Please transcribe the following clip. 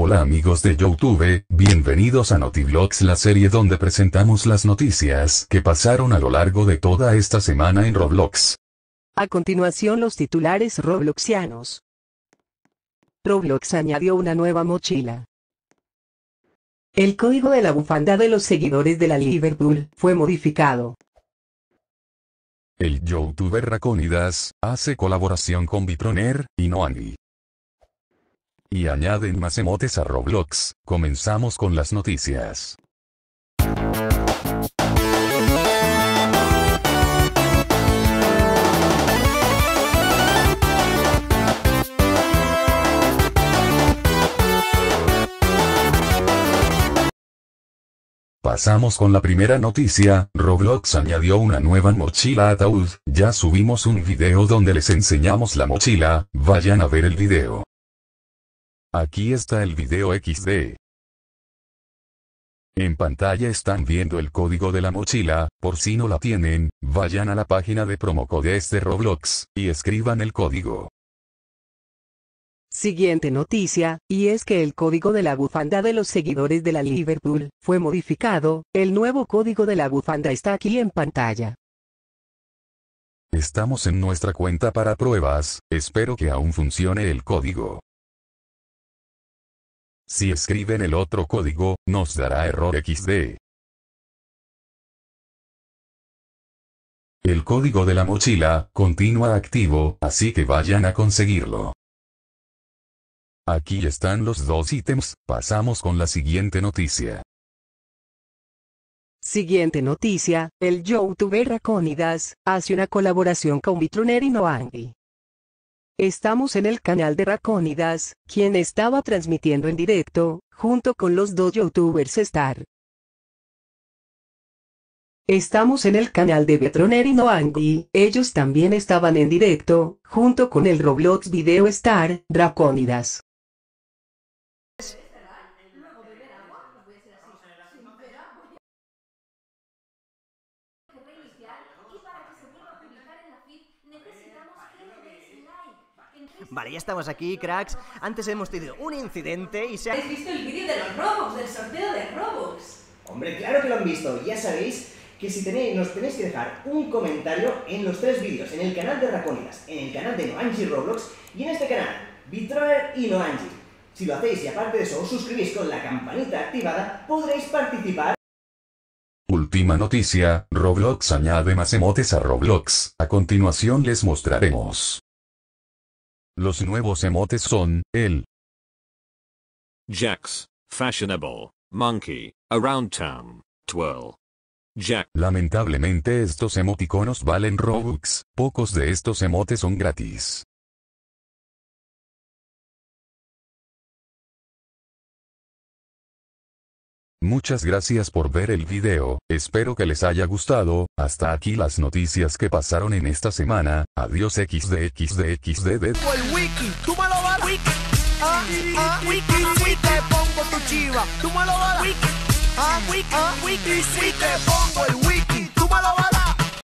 Hola amigos de Youtube, bienvenidos a Notivlogs la serie donde presentamos las noticias que pasaron a lo largo de toda esta semana en Roblox. A continuación los titulares robloxianos. Roblox añadió una nueva mochila. El código de la bufanda de los seguidores de la Liverpool fue modificado. El youtuber Raconidas hace colaboración con Bitroner y Noangi. Y añaden más emotes a Roblox. Comenzamos con las noticias. Pasamos con la primera noticia, Roblox añadió una nueva mochila ataúd, ya subimos un video donde les enseñamos la mochila, vayan a ver el video. Aquí está el video XD. En pantalla están viendo el código de la mochila, por si no la tienen, vayan a la página de promocodes de Roblox, y escriban el código. Siguiente noticia, y es que el código de la bufanda de los seguidores de la Liverpool fue modificado, el nuevo código de la bufanda está aquí en pantalla. Estamos en nuestra cuenta para pruebas, espero que aún funcione el código. Si escriben el otro código, nos dará error XD. El código de la mochila continúa activo, así que vayan a conseguirlo. Aquí están los dos ítems, pasamos con la siguiente noticia. Siguiente noticia, el youtuber Raconidas hace una colaboración con Bitroner y Noangi. Estamos en el canal de Raconidas, quien estaba transmitiendo en directo, junto con los dos youtubers Star. Estamos en el canal de Betroner y Noangi, ellos también estaban en directo, junto con el Roblox Video Star, Raconidas. Vale, ya estamos aquí, cracks. Antes hemos tenido un incidente y se ha... ¿Habéis visto el vídeo de los Robux, del sorteo de Robux? Hombre, claro que lo han visto. Ya sabéis que si tenéis, nos tenéis que dejar un comentario en los tres vídeos, en el canal de Raconidas, en el canal de Noanji Roblox y en este canal, Bitroer y Noanji. Si lo hacéis y aparte de eso os suscribís con la campanita activada, podréis participar Última noticia, Roblox añade más emotes a Roblox. A continuación les mostraremos. Los nuevos emotes son, el Jax, fashionable, monkey, around town, twirl. Jack, Lamentablemente estos emoticonos valen Robux, pocos de estos emotes son gratis. Muchas gracias por ver el video, espero que les haya gustado, hasta aquí las noticias que pasaron en esta semana, adiós XDXDXDD.